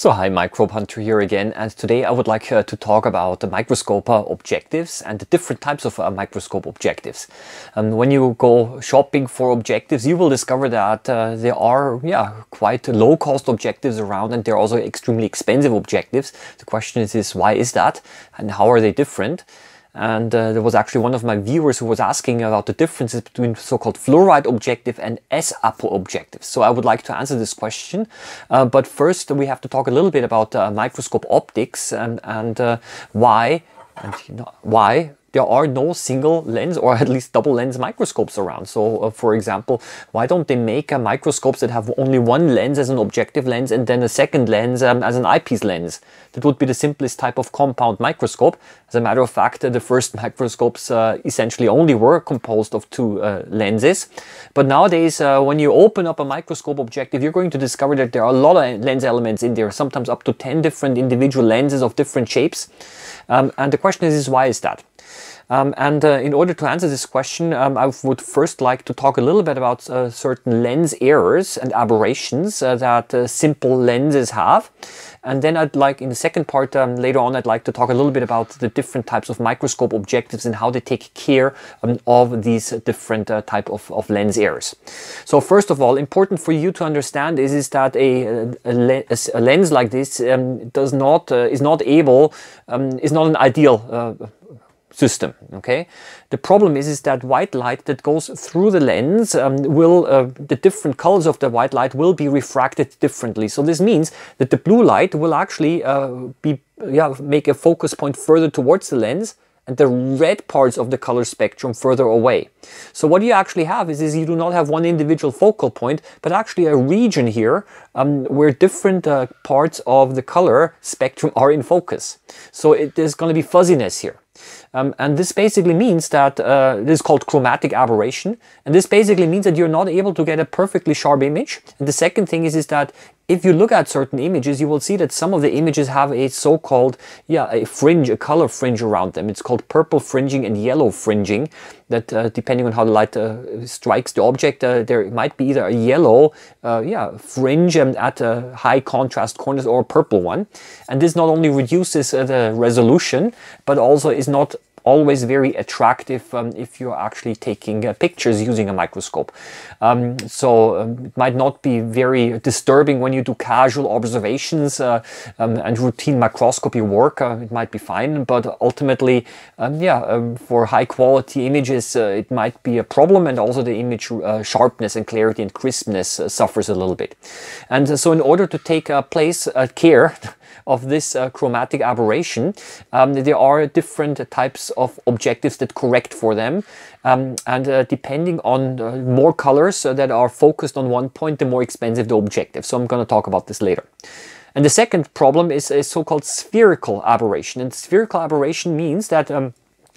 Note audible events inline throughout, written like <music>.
So hi, Microbe Hunter here again, and today I would like uh, to talk about the microscope uh, objectives and the different types of uh, microscope objectives. Um, when you go shopping for objectives, you will discover that uh, there are yeah quite low-cost objectives around, and there are also extremely expensive objectives. The question is, is why is that, and how are they different? And uh, there was actually one of my viewers who was asking about the differences between so-called fluorite objective and S-apo objectives. So I would like to answer this question. Uh, but first we have to talk a little bit about uh, microscope optics and, and uh, why and you know, why there are no single lens or at least double lens microscopes around. So uh, for example, why don't they make uh, microscopes that have only one lens as an objective lens and then a second lens um, as an eyepiece lens? That would be the simplest type of compound microscope. As a matter of fact, uh, the first microscopes uh, essentially only were composed of two uh, lenses. But nowadays, uh, when you open up a microscope objective, you're going to discover that there are a lot of lens elements in there, sometimes up to 10 different individual lenses of different shapes. Um, and the question is, is why is that? Um, and uh, in order to answer this question, um, I would first like to talk a little bit about uh, certain lens errors and aberrations uh, that uh, simple lenses have. And then I'd like, in the second part um, later on, I'd like to talk a little bit about the different types of microscope objectives and how they take care um, of these different uh, type of, of lens errors. So first of all, important for you to understand is, is that a, a, a lens like this um, does not, uh, is not able, um, is not an ideal system. Okay, the problem is is that white light that goes through the lens um, will uh, the different colors of the white light will be refracted differently. So this means that the blue light will actually uh, be yeah make a focus point further towards the lens and the red parts of the color spectrum further away. So what you actually have is, is you do not have one individual focal point, but actually a region here um, where different uh, parts of the color spectrum are in focus. So it, there's going to be fuzziness here. Um, and this basically means that uh, this is called chromatic aberration. And this basically means that you're not able to get a perfectly sharp image. And the second thing is, is that if you look at certain images, you will see that some of the images have a so-called, yeah, a fringe, a color fringe around them. It's called purple fringing and yellow fringing that uh, depending on how the light uh, strikes the object, uh, there might be either a yellow, uh, yeah, fringe um, at a high contrast corners or a purple one. And this not only reduces uh, the resolution, but also is not always very attractive um, if you're actually taking uh, pictures using a microscope. Um, so um, it might not be very disturbing when you do casual observations uh, um, and routine microscopy work. Uh, it might be fine, but ultimately, um, yeah, um, for high quality images, uh, it might be a problem and also the image uh, sharpness and clarity and crispness uh, suffers a little bit. And so in order to take a place care <laughs> of this uh, chromatic aberration. Um, there are different types of objectives that correct for them. Um, and uh, depending on uh, more colors uh, that are focused on one point, the more expensive the objective. So I'm going to talk about this later. And the second problem is a so-called spherical aberration. And spherical aberration means that um,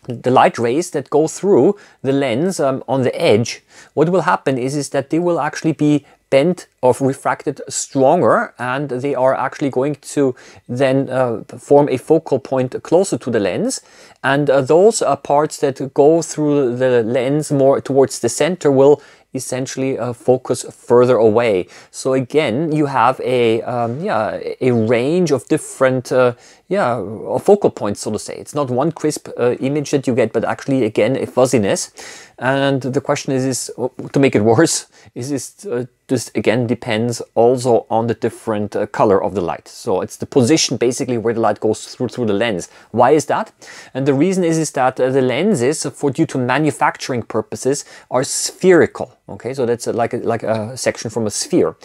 the light rays that go through the lens um, on the edge, what will happen is, is that they will actually be bent or refracted stronger and they are actually going to then uh, form a focal point closer to the lens and uh, those uh, parts that go through the lens more towards the center will essentially uh, focus further away. So again, you have a um, yeah a range of different uh, yeah a focal point, so to say. It's not one crisp uh, image that you get, but actually again a fuzziness. And the question is, is to make it <laughs> worse, is this uh, this again depends also on the different uh, color of the light. So it's the position basically where the light goes through through the lens. Why is that? And the reason is is that uh, the lenses, for due to manufacturing purposes, are spherical. Okay, so that's like a, like a section from a sphere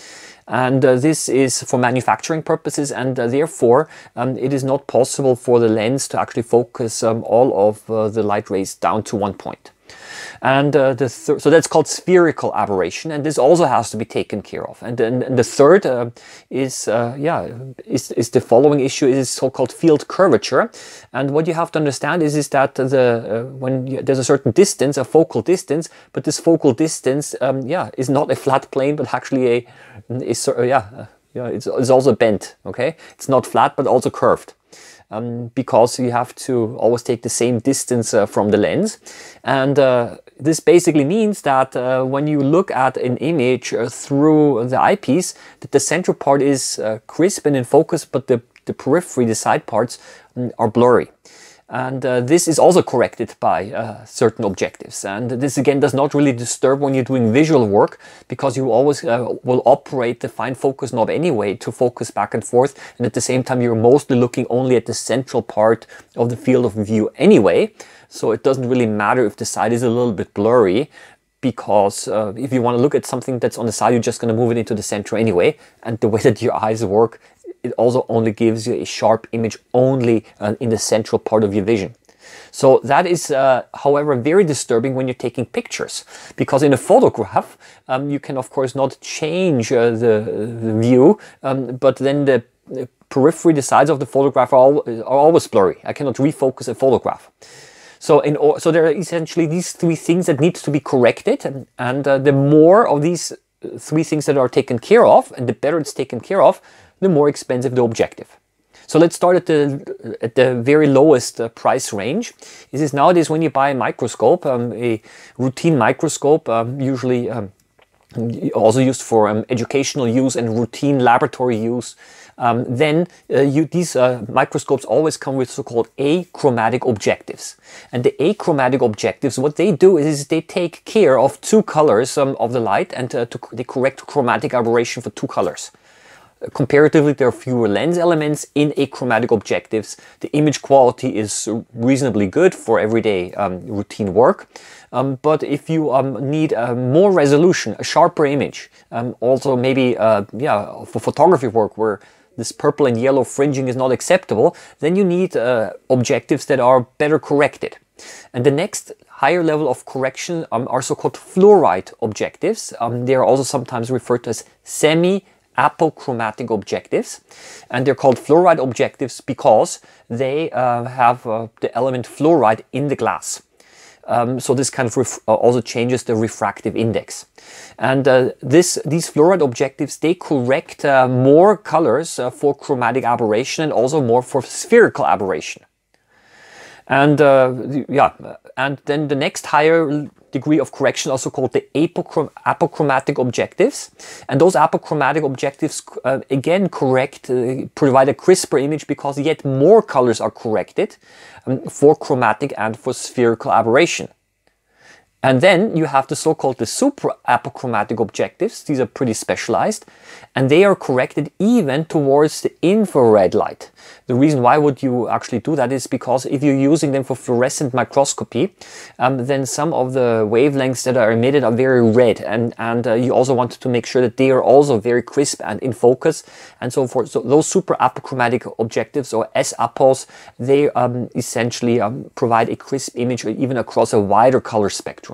and uh, this is for manufacturing purposes and uh, therefore um, it is not possible for the lens to actually focus um, all of uh, the light rays down to one point. And uh, the so that's called spherical aberration, and this also has to be taken care of. And then the third uh, is uh, yeah is, is the following issue is so-called field curvature. And what you have to understand is is that the uh, when you, there's a certain distance, a focal distance, but this focal distance um, yeah is not a flat plane, but actually a is yeah uh, yeah it's, it's also bent. Okay, it's not flat but also curved um, because you have to always take the same distance uh, from the lens. And uh, this basically means that uh, when you look at an image uh, through the eyepiece, that the central part is uh, crisp and in focus, but the, the periphery, the side parts, mm, are blurry. And uh, this is also corrected by uh, certain objectives. And this again does not really disturb when you're doing visual work because you always uh, will operate the fine focus knob anyway to focus back and forth. And at the same time, you're mostly looking only at the central part of the field of view anyway. So it doesn't really matter if the side is a little bit blurry because uh, if you want to look at something that's on the side, you're just going to move it into the center anyway. And the way <laughs> that your eyes work, it also only gives you a sharp image only uh, in the central part of your vision. So that is, uh, however, very disturbing when you're taking pictures because in a photograph, um, you can of course not change uh, the, the, view, um, but then the periphery, the sides of the photograph are, all, are always blurry. I cannot refocus a photograph. So, in, so there are essentially these three things that need to be corrected, and, and uh, the more of these uh, three things that are taken care of, and the better it's taken care of, the more expensive the objective. So let's start at the at the very lowest uh, price range. This is nowadays when you buy a microscope, um, a routine microscope, um, usually um, also used for um, educational use and routine laboratory use um, then uh, you, these uh, microscopes always come with so-called achromatic objectives. And the achromatic objectives, what they do is, they take care of two colors um, of the light and uh, to, they correct chromatic aberration for two colors. Comparatively, there are fewer lens elements in achromatic objectives. The image quality is reasonably good for everyday um, routine work. Um, but if you um, need uh, more resolution, a sharper image, um, also maybe uh, yeah for photography work where this purple and yellow fringing is not acceptable, then you need uh, objectives that are better corrected. And the next higher level of correction um, are so-called fluorite objectives. Um, they are also sometimes referred to as semi apochromatic objectives and they're called fluorite objectives because they uh, have uh, the element fluorite in the glass. Um, so this kind of uh, also changes the refractive index. And uh, this, these fluorite objectives, they correct uh, more colors uh, for chromatic aberration and also more for spherical aberration. And yeah, and then the next higher degree of correction, also called the apochrom apochromatic objectives. And those apochromatic objectives, uh, again, correct, uh, provide a crisper image because yet more colors are corrected um, for chromatic and for spherical aberration. And then you have the so-called the super apochromatic objectives. These are pretty specialized and they are corrected even towards the infrared light. The reason why would you actually do that is because if you're using them for fluorescent microscopy, um, then some of the wavelengths that are emitted are very red and, and uh, you also want to make sure that they are also very crisp and in focus and so forth. So those super apochromatic objectives or S-apos, they um, essentially um, provide a crisp image even across a wider color spectrum.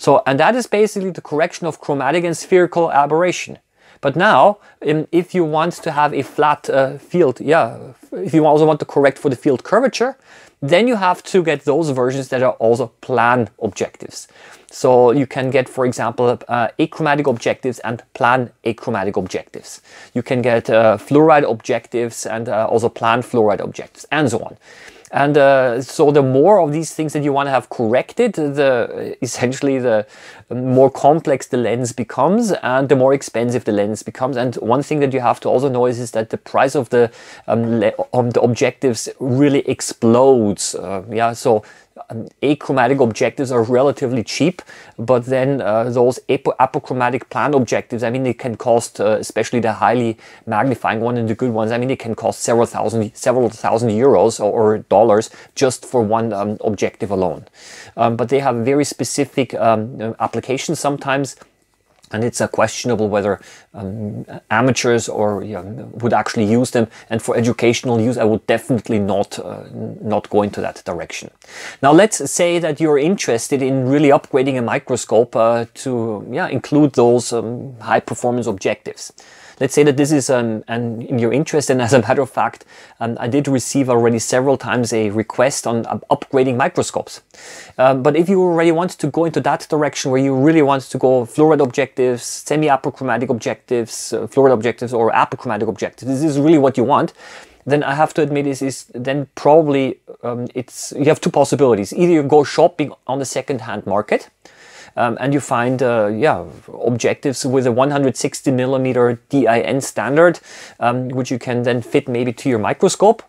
So, and that is basically the correction of chromatic and spherical aberration. But now, if you want to have a flat uh, field, yeah, if you also want to correct for the field curvature, then you have to get those versions that are also plan objectives. So you can get, for example, uh, achromatic objectives and plan achromatic objectives. You can get uh, fluorite objectives and uh, also plan fluorite objectives and so on. And uh, so the more of these things that you want to have corrected, the essentially the more complex the lens becomes and the more expensive the lens becomes. And one thing that you have to also know is, is that the price of the, um, um, the objectives really explodes. Uh, yeah, so achromatic objectives are relatively cheap, but then uh, those apochromatic plan objectives, I mean, they can cost, uh, especially the highly magnifying one and the good ones, I mean, they can cost several thousand, several thousand euros or, or dollars just for one um, objective alone. Um, but they have very specific um, applications sometimes and it's uh, questionable whether um, amateurs or you know, would actually use them. And for educational use, I would definitely not uh, not go into that direction. Now, let's say that you're interested in really upgrading a microscope uh, to yeah include those um, high performance objectives let's say that this is an, an in your interest. And as a matter of fact, um, I did receive already several times a request on uh, upgrading microscopes. Um, but if you already want to go into that direction where you really want to go fluorite objectives, semi-apochromatic objectives, uh, fluorite objectives or apochromatic objectives, this is really what you want then I have to admit is, is then probably um, it's you have two possibilities. Either you go shopping on the second-hand market, um, and you find uh, yeah objectives with a 160 millimeter DIN standard, um, which you can then fit maybe to your microscope.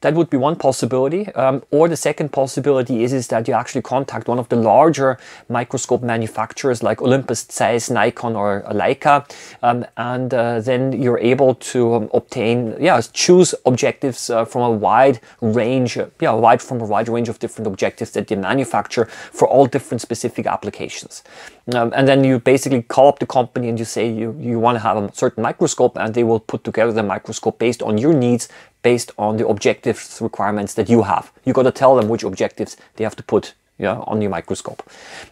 That would be one possibility. Um, or the second possibility is, is that you actually contact one of the larger microscope manufacturers like Olympus, Zeiss, Nikon or Leica. Um, and uh, then you're able to um, obtain, yeah, choose objectives uh, from a wide range, yeah, wide from a wide range of different objectives that they manufacture for all different specific applications. Um, and then you basically call up the company and you say you, you want to have a certain microscope and they will put together the microscope based on your needs based on the objectives requirements that you have. You got to tell them which objectives they have to put yeah, on your microscope.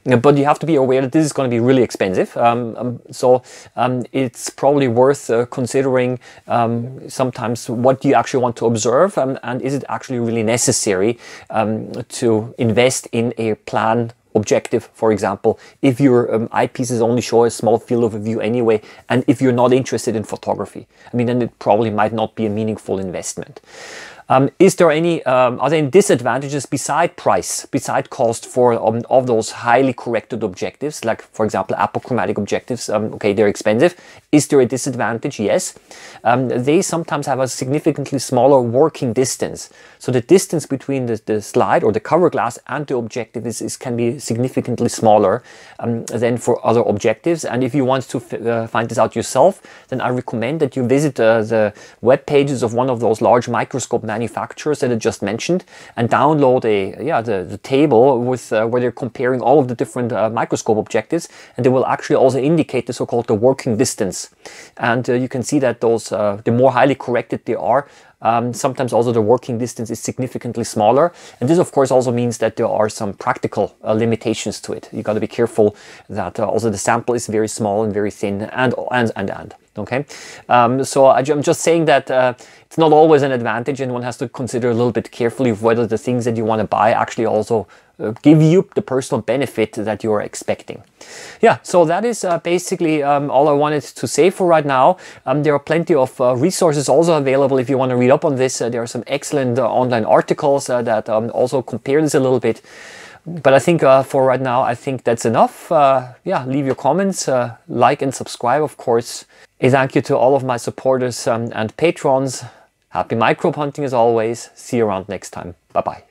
But you have to be aware that this is going to be really expensive. Um, um, so um, it's probably worth uh, considering um, sometimes what you actually want to observe um, and is it actually really necessary um, to invest in a plan objective, for example, if your um, eyepieces only show a small field of view anyway, and if you're not interested in photography. I mean, then it probably might not be a meaningful investment. Um, is there any, um, are there any disadvantages beside price, beside cost for um, of those highly corrected objectives, like for example, apochromatic objectives? Um, okay, they're expensive. Is there a disadvantage? Yes. Um, they sometimes have a significantly smaller working distance. So the distance between the, the slide or the cover glass and the objective is, is can be significantly smaller um, than for other objectives. And if you want to uh, find this out yourself, then I recommend that you visit uh, the web pages of one of those large microscope manufacturers that I just mentioned and download a yeah the, the table with uh, where they're comparing all of the different uh, microscope objectives and they will actually also indicate the so-called the working distance and uh, you can see that those uh, the more highly corrected they are um, sometimes also the working distance is significantly smaller. And this of course also means that there are some practical uh, limitations to it. You got to be careful that uh, also the sample is very small and very thin and, and, and, and okay? Um, so I, am just saying that uh, it's not always an advantage and one has to consider a little bit carefully whether the things that you want to buy actually also uh, give you the personal benefit that you're expecting. Yeah so that is uh, basically um, all I wanted to say for right now. Um, there are plenty of uh, resources also available if you want to read up on this. Uh, there are some excellent online articles that um, also compare this a little bit but I think uh, for right now, I think that's enough. Uh, yeah, leave your comments, uh, like and subscribe, of course. A thank you to all of my supporters um, and patrons. Happy microbe hunting as always. See you around next time. Bye bye.